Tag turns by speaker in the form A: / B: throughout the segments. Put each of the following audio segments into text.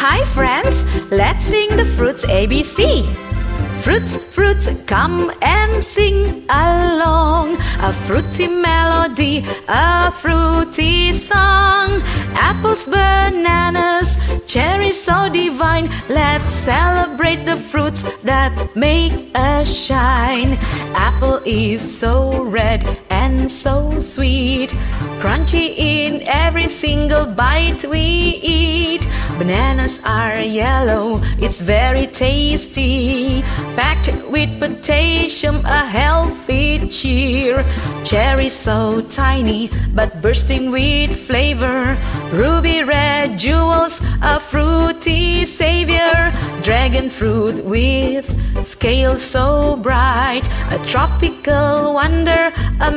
A: Hi friends, let's sing the fruits ABC. Fruits, fruits, come and sing along. A fruity melody, a fruity song. Apples, bananas, cherries so divine. Let's celebrate the fruits that make us shine. Apple is so red and so sweet. Crunchy in every single bite we eat. Bananas are yellow, it's very tasty. Packed with potassium, a healthy cheer. Cherries so tiny, but bursting with flavor. Ruby red jewels, a fruity savior. Dragon fruit with scales so bright. A tropical wonder, a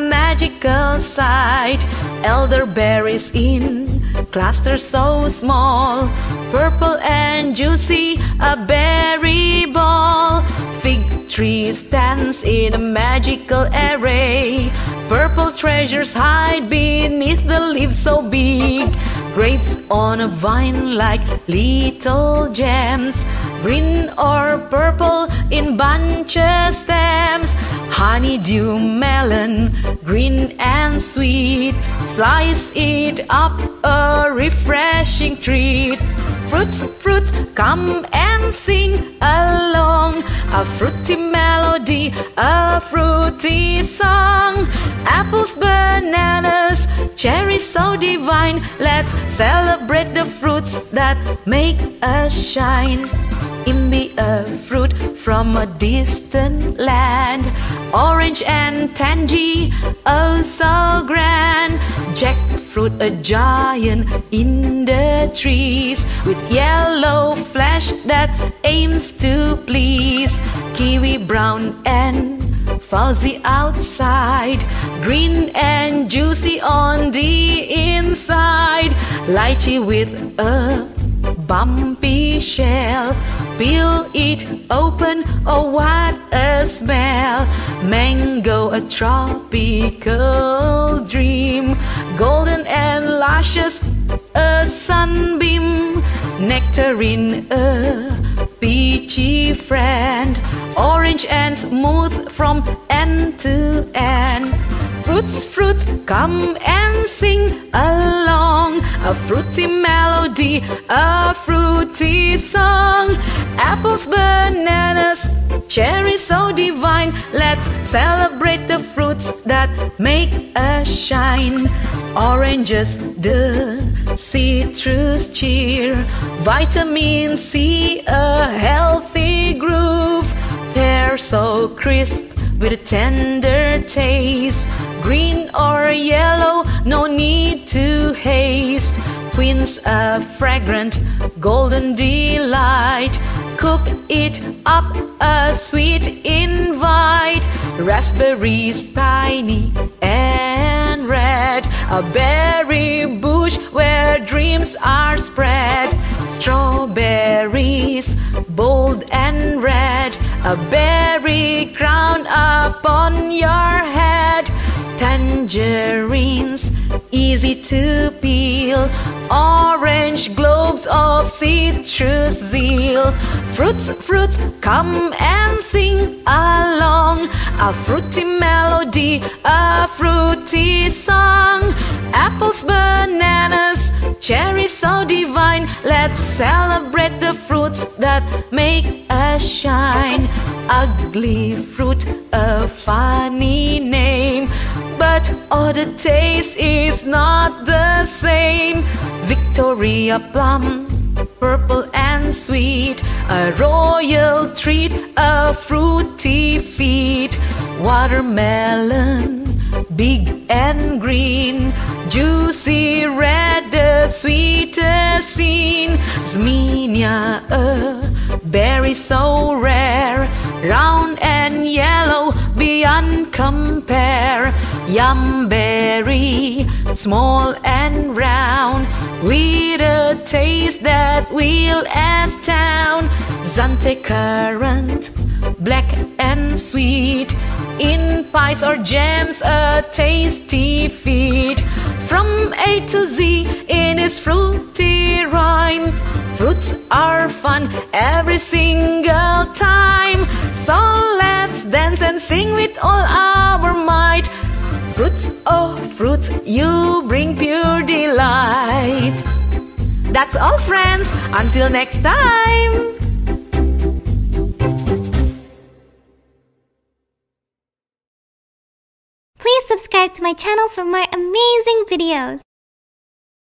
A: sight. Elderberries in clusters so small. Purple and juicy, a berry ball. Fig tree stands in a magical array. Purple treasures hide beneath the leaves so big. Grapes on a vine like little gems. Green or purple Honeydew melon, green and sweet. Slice it up, a refreshing treat. Fruits, fruits, come and sing along. A fruity melody, a fruity song. Apples, bananas, cherries so divine. Let's celebrate the fruits that make us shine. Imbe, a fruit from a distant land. Orange and tangy, oh so grand. Jackfruit, a giant in the trees, with yellow flesh that aims to please. Kiwi, brown and fuzzy outside, green and juicy on the inside. Lychee with a bumpy shell. Peel it open, oh what a smell! Mango, a tropical dream. Golden and luscious, a sunbeam. Nectarine, a peachy friend. Orange and smooth from end to end. Fruits, fruits, come and sing along. A fruity melody, a fruity song. Apples, bananas, cherries so divine. Let's celebrate the fruits that make us shine. Oranges, the citrus cheer. Vitamin C, a healthy groove. Pear so crisp with a tender taste. Green or yellow, no need to haste. Quince a fragrant golden delight. Cook it up, a sweet invite. Raspberries tiny and red. A berry bush where dreams are spread. Strawberries bold and red. A berry crown upon your head. Tangerines easy to peel. Orange globes of citrus zeal. Fruits, fruits, come and sing along. A fruity melody, a fruity song. Apples, bananas, cherries so divine. Let's celebrate the fruits that make us shine. Ugli fruit, a funny. But all the taste is not the same. Victoria plum, purple and sweet, a royal treat, a fruity feat. Watermelon, big and green, juicy red, the sweetest scene. Ximenia, compare. Yumberry, small and round, with a taste that will astound. Zante currant, black and sweet, in pies or jams, a tasty feat. From A to Z in its fruity rhyme, Fruits are fun every single time. So let's dance and sing with all our you bring pure delight. That's all, friends. Until next time.
B: Please subscribe to my channel for more amazing videos.